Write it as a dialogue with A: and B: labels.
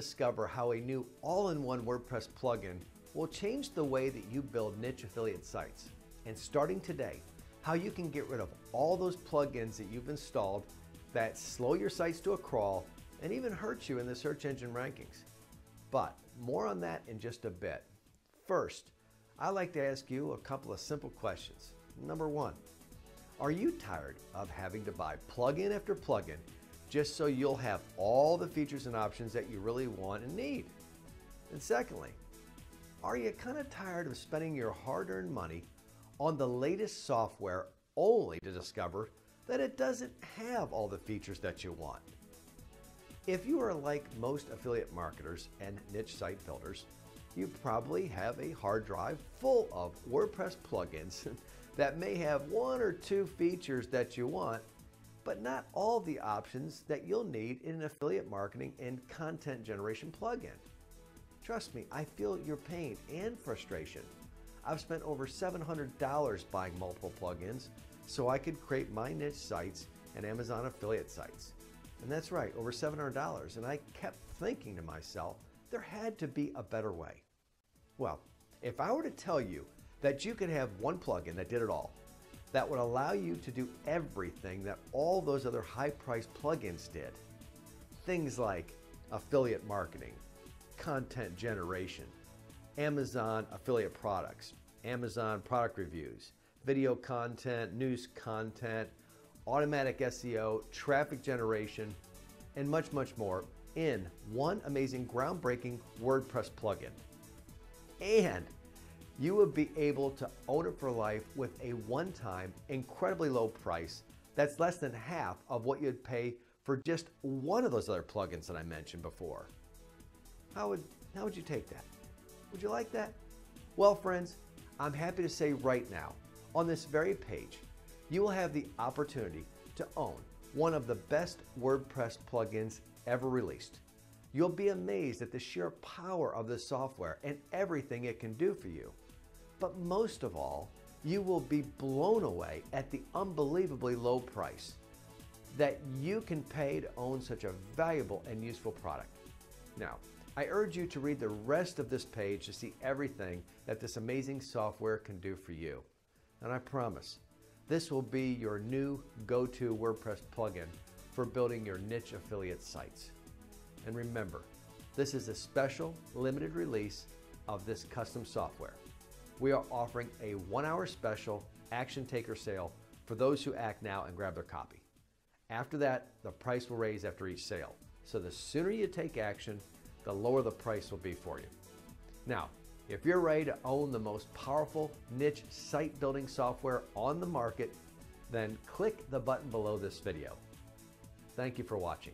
A: discover how a new all-in-one WordPress plugin will change the way that you build niche affiliate sites. And starting today, how you can get rid of all those plugins that you've installed that slow your sites to a crawl and even hurt you in the search engine rankings. But more on that in just a bit. First, I'd like to ask you a couple of simple questions. Number one, are you tired of having to buy plugin after plugin just so you'll have all the features and options that you really want and need? And secondly, are you kind of tired of spending your hard-earned money on the latest software only to discover that it doesn't have all the features that you want? If you are like most affiliate marketers and niche site builders, you probably have a hard drive full of WordPress plugins that may have one or two features that you want, but not all the options that you'll need in an affiliate marketing and content generation plugin. Trust me, I feel your pain and frustration. I've spent over $700 buying multiple plugins so I could create my niche sites and Amazon affiliate sites. And that's right, over $700. And I kept thinking to myself, there had to be a better way. Well, if I were to tell you that you could have one plugin that did it all, that would allow you to do everything that all those other high-priced plugins did. Things like affiliate marketing, content generation, Amazon affiliate products, Amazon product reviews, video content, news content, automatic SEO, traffic generation, and much, much more in one amazing groundbreaking WordPress plugin. And you would be able to own it for life with a one-time, incredibly low price that's less than half of what you'd pay for just one of those other plugins that I mentioned before. How would, how would you take that? Would you like that? Well, friends, I'm happy to say right now, on this very page, you will have the opportunity to own one of the best WordPress plugins ever released. You'll be amazed at the sheer power of this software and everything it can do for you. But most of all, you will be blown away at the unbelievably low price that you can pay to own such a valuable and useful product. Now, I urge you to read the rest of this page to see everything that this amazing software can do for you. And I promise, this will be your new go-to WordPress plugin for building your niche affiliate sites. And remember, this is a special limited release of this custom software. We are offering a one hour special action taker sale for those who act now and grab their copy. After that, the price will raise after each sale. So the sooner you take action, the lower the price will be for you. Now, if you're ready to own the most powerful niche site building software on the market, then click the button below this video. Thank you for watching.